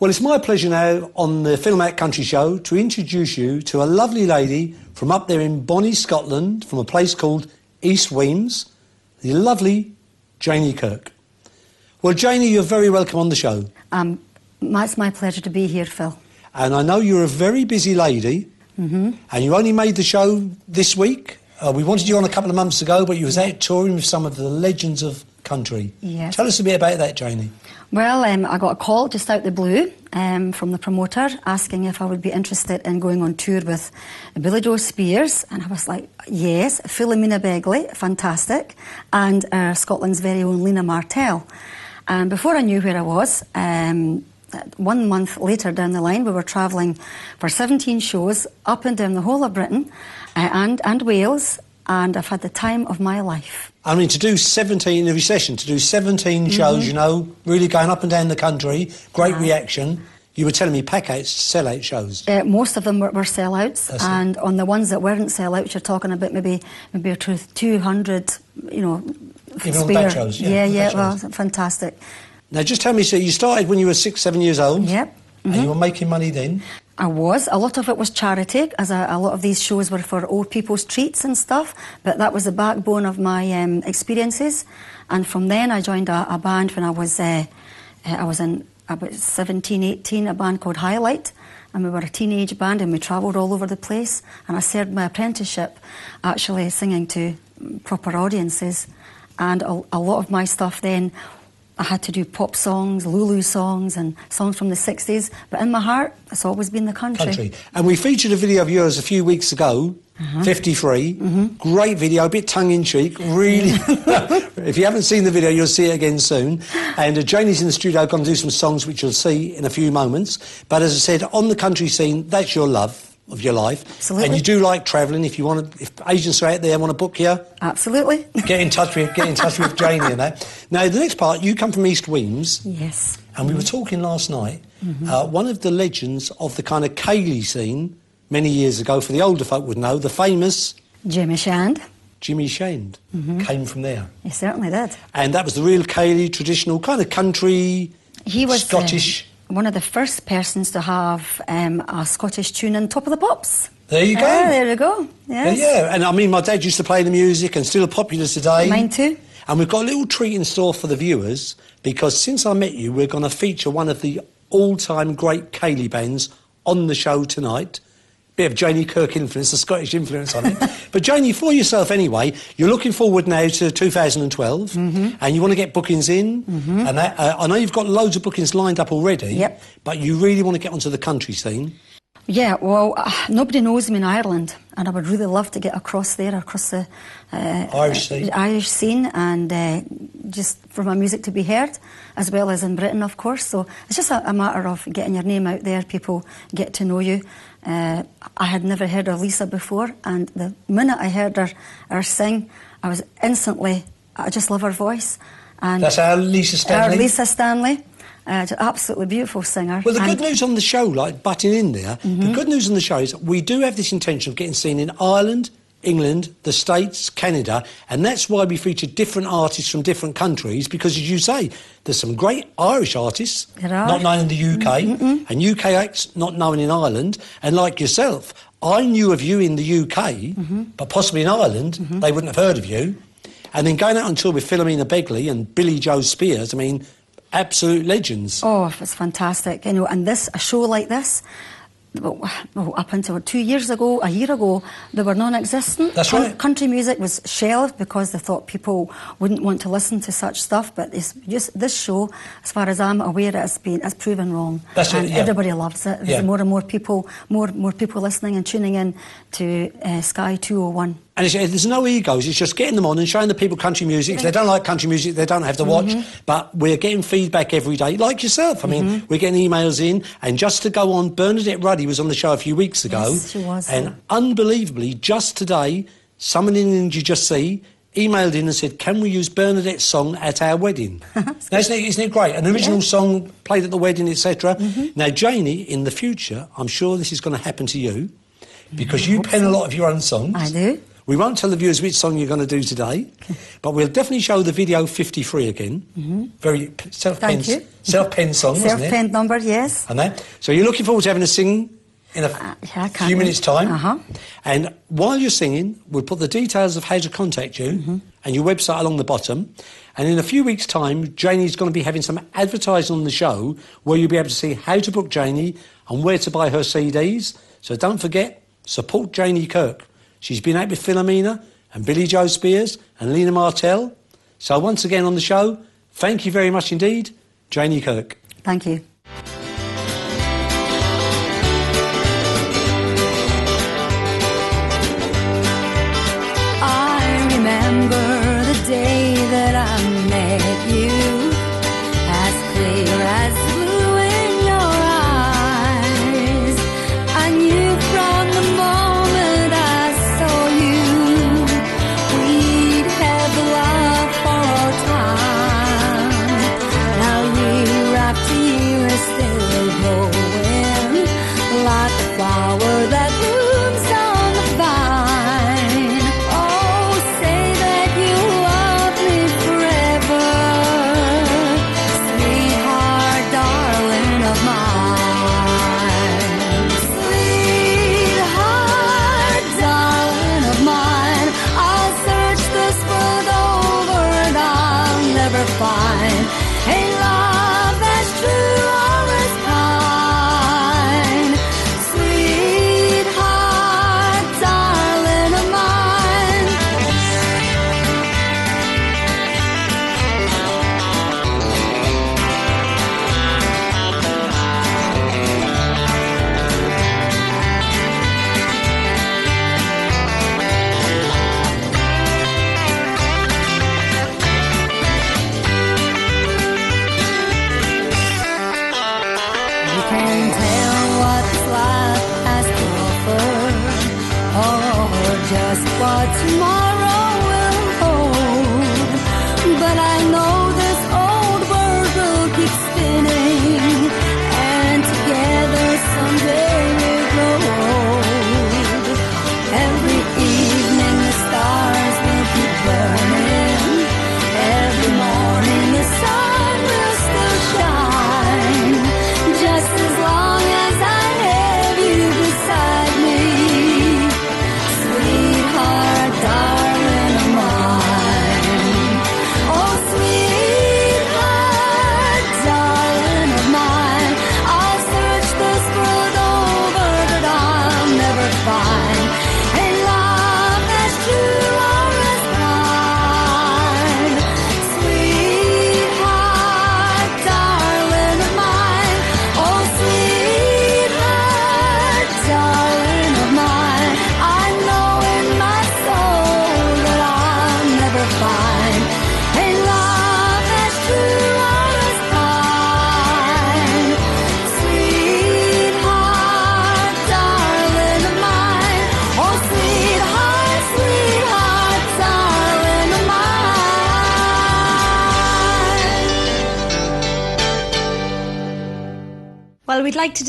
Well, it's my pleasure now on the Phil Mack Country Show to introduce you to a lovely lady from up there in Bonnie, Scotland, from a place called East Wemyss, the lovely Janey Kirk. Well, Janey, you're very welcome on the show. Um, it's my pleasure to be here, Phil. And I know you're a very busy lady, Mm-hmm. and you only made the show this week. Uh, we wanted you on a couple of months ago, but you was out touring with some of the legends of country. Yes. Tell us a bit about that, Janey. Well, um, I got a call just out the blue um, from the promoter asking if I would be interested in going on tour with Billie Jo Spears, and I was like, yes. Philomena Begley, fantastic, and uh, Scotland's very own Lena Martell. And before I knew where I was, um, one month later down the line, we were travelling for 17 shows up and down the whole of Britain uh, and, and Wales, and I've had the time of my life. I mean, to do 17 every session, to do 17 Mm-hmm. shows, you know, really going up and down the country, great Yeah. reaction. You were telling me pack outs, sell out shows. Uh, most of them were, were sellouts, That's it. and on the ones that weren't sellouts, you're talking about maybe maybe a truth 200, you know, Even on the back shows, yeah, yeah, yeah, well, fantastic. Now, just tell me, so you started when you were six, seven years old? Yep. And you were making money then? I was. A lot of it was charity, as a, a lot of these shows were for old people's treats and stuff. But that was the backbone of my um, experiences. And from then, I joined a, a band when I was uh, uh, I was in about 17, 18, a band called Highlight. And we were a teenage band, and we travelled all over the place. And I served my apprenticeship, actually singing to proper audiences. And a, a lot of my stuff then I had to do pop songs, Lulu songs, and songs from the 60s. But in my heart, it's always been the country. Country. And we featured a video of yours a few weeks ago, Uh-huh. 53. Mm-hmm. Great video, a bit tongue in cheek. Really. if you haven't seen the video, you'll see it again soon. And uh, Janey's in the studio, going to do some songs which you'll see in a few moments. But as I said, on the country scene, that's your love of your life. Absolutely. And you do like travelling. If you want to, if agents are out there want to book you, Absolutely. get in touch with get in touch with Janey and that. Now the next part, you come from East Wemyss. yes. And we were talking last night. Uh, one of the legends of the kind of ceilidh scene many years ago, for the older folk would know, the famous Jimmy Shand. Jimmy Shand came from there. He certainly did. And that was the real ceilidh traditional kind of country, He was uh, Scottish. One of the first persons to have um, a Scottish tune on Top of the Pops. There you go. Ah, there you go. Yeah, Yes. yeah, and I mean, my dad used to play the music and still popular today. Mine too. And we've got a little treat in store for the viewers because since I met you, we're going to feature one of the all-time great ceilidh bands on the show tonight. Bit of Janey Kirk influence, the Scottish influence on it. but Janey, for yourself anyway, you're looking forward now to 2012, Mm-hmm. and you want to get bookings in. And that, uh, I know you've got loads of bookings lined up already. Yep. But you really want to get onto the country scene. Yeah, well, uh, nobody knows me in Ireland, and I would really love to get across there, across the uh, Irish scene. Irish scene, and uh, just for my music to be heard, as well as in Britain, of course. So it's just a, a matter of getting your name out there, people get to know you. Uh, I had never heard of Lisa before, and the minute I heard her, her sing, I was instantly, I just love her voice. And That's our Lisa Stanley. Our Lisa Stanley, uh, absolutely beautiful singer. Well, the good news on the show, like butting in there, Mm-hmm. the good news on the show is we do have this intention of getting seen in Ireland, England, the States, Canada, and that's why we feature different artists from different countries because, as you say, there's some great Irish artists not known in the UK, and UK acts not known in Ireland, and like yourself, I knew of you in the UK, Mm-hmm. but possibly in Ireland, they wouldn't have heard of you. And then going out on tour with Philomena Begley and Billie Jo Spears, I mean, absolute legends. Oh, it's fantastic. You know, and this, a show like this, well, up until two years ago, a year ago, they were non-existent. That's right. Country music was shelved because they thought people wouldn't want to listen to such stuff. But it's just this show, as far as I'm aware, it's been it's proven wrong. That's it, and yeah. everybody loves it. There's Yeah. more and more people, more more people listening and tuning in to uh, Sky 201. And there's no egos. It's just getting them on and showing the people country music. If they don't like country music, they don't have to watch. Mm-hmm. But we're getting feedback every day, like yourself. I mean, we're getting emails in. And just to go on, Bernadette Ruddy was on the show a few weeks ago. Yes, she was, And unbelievably, just today, someone in you just see emailed in and said, "Can we use Bernadette's song at our wedding?" now, isn't, it, isn't it great? An original song played at the wedding, etc. Mm-hmm. Now, Janey, in the future, I'm sure this is going to happen to you because you pen a lot of your own songs. I do. We won't tell the viewers which song you're going to do today, but we'll definitely show the video 53 again. Mm-hmm. Very self-penned, Thank you. self-penned song, wasn't it? Self-penned number, yes. And that. So you're looking forward to having a sing in a Uh, yeah, few minutes' time. Uh-huh. And while you're singing, we'll put the details of how to contact you Mm-hmm. and your website along the bottom. And in a few weeks' time, Janey's going to be having some advertising on the show where you'll be able to see how to book Janey and where to buy her CDs. So don't forget, support Janey Kirk. She's been out with Philomena and Billie Jo Spears and Lena Martell. So once again on the show, thank you very much indeed, Janey Kirk. Thank you. We'd like to